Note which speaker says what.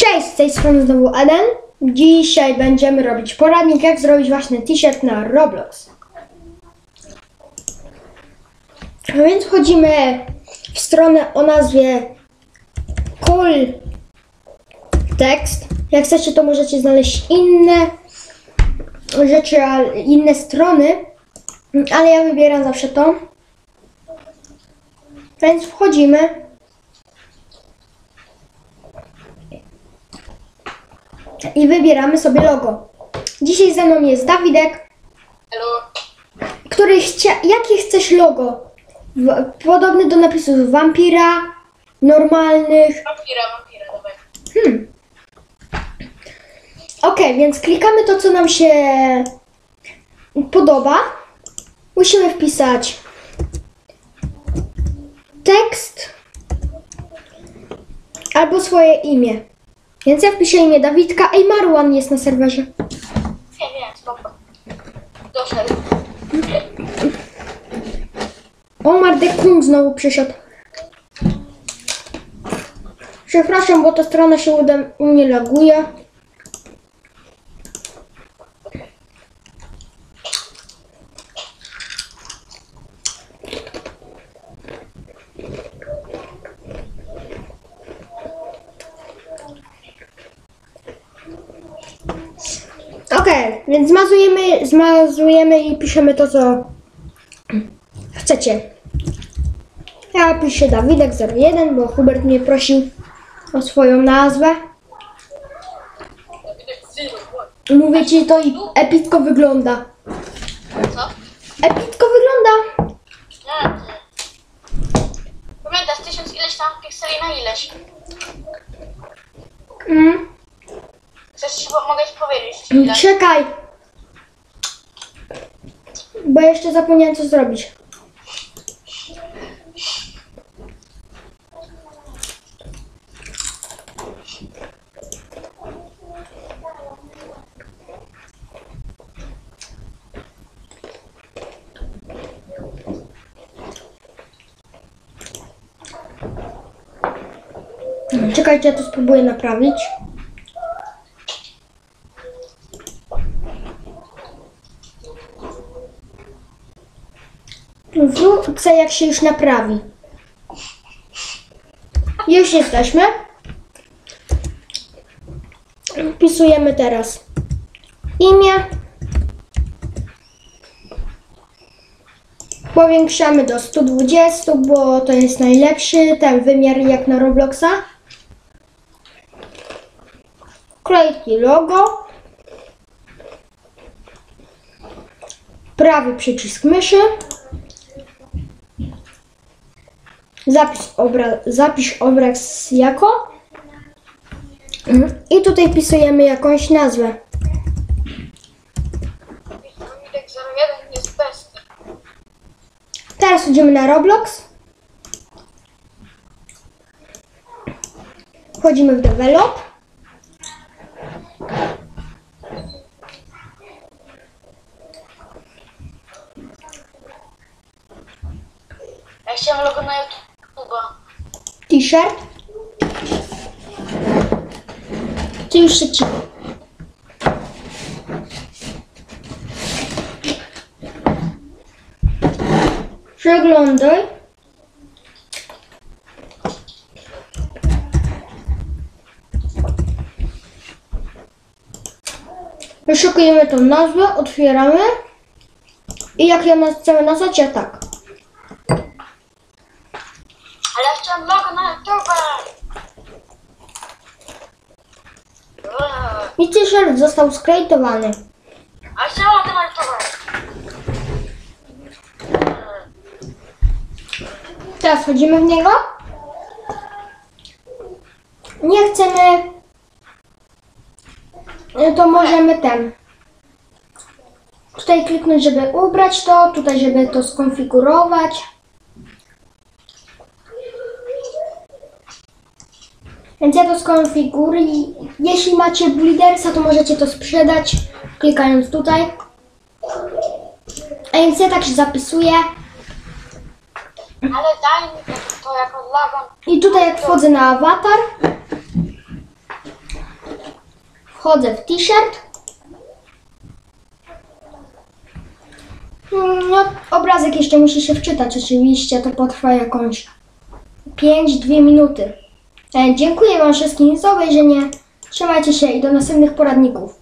Speaker 1: Cześć, z tej strony znowu Eden. Dzisiaj będziemy robić poradnik, jak zrobić właśnie t-shirt na Roblox. A więc wchodzimy w stronę o nazwie Cool Text. Jak chcecie, to możecie znaleźć inne rzeczy, inne strony, ale ja wybieram zawsze to. Więc wchodzimy. I wybieramy sobie logo. Dzisiaj ze mną jest Dawidek,
Speaker 2: Hello.
Speaker 1: który chcia... Jakie chcesz logo? W... Podobny do napisów wampira, normalnych.
Speaker 2: Wampira, wampira, dawaj.
Speaker 1: Hmm. Ok, więc klikamy to, co nam się podoba. Musimy wpisać tekst albo swoje imię. Więc ja wpiszę imię Dawidka. Ej, Marwan jest na serwerze.
Speaker 2: Nie, nie, spoko. Doszedł.
Speaker 1: Omar de Kung znowu przyszedł. Przepraszam, bo ta strona się uda, u mnie laguje. Okej, więc zmazujemy, zmazujemy i piszemy to, co chcecie. Ja piszę Dawidek01, bo Hubert mnie prosił o swoją nazwę. Mówię ci, to i epicko wygląda.
Speaker 2: Co?
Speaker 1: Epicko wygląda.
Speaker 2: Nie. Pamiętasz, tysiąc ileś tam pikseli na ileś.
Speaker 1: Mm.
Speaker 2: Ci, po- mogę ci powiedzieć ile.
Speaker 1: Czekaj. Bo jeszcze zapomniałem co zrobić. Czekajcie, ja to spróbuję naprawić. Wrócę jak się już naprawi. Już jesteśmy. Wpisujemy teraz imię. Powiększamy do 120, bo to jest najlepszy ten wymiar jak na Robloxa. Klejki logo. Prawy przycisk myszy. Zapis obra zapisz obraz jako. Mhm. I tutaj wpisujemy jakąś nazwę.
Speaker 2: Dawidek 01 jest best.
Speaker 1: Teraz idziemy na Roblox. Wchodzimy w develop.
Speaker 2: Ja chciałem logo na
Speaker 1: T-shirt. Ty już. Przeglądaj. Wyszukujemy tą nazwę, otwieramy. I jak ją chcemy nazwać, ja tak.
Speaker 2: Ale ja chciałem logo na YouTube.
Speaker 1: I t-shirt został skrejtowany.
Speaker 2: A chciałem logo na YouTube.
Speaker 1: Teraz wchodzimy w niego. Nie chcemy. no To możemy ten. Tutaj kliknąć, żeby ubrać to, tutaj, żeby to skonfigurować. Więc ja to skonfiguruję. Jeśli macie Bleedersa, to możecie to sprzedać, klikając tutaj. A więc ja tak się zapisuję.
Speaker 2: Ale daj mi to jako logo.
Speaker 1: I tutaj jak wchodzę na awatar, Wchodzę w t-shirt. Mm, No, obrazek jeszcze musi się wczytać, oczywiście, to potrwa jakąś 5-2 minuty. E, dziękuję Wam wszystkim za obejrzenie. Trzymajcie się i do następnych poradników.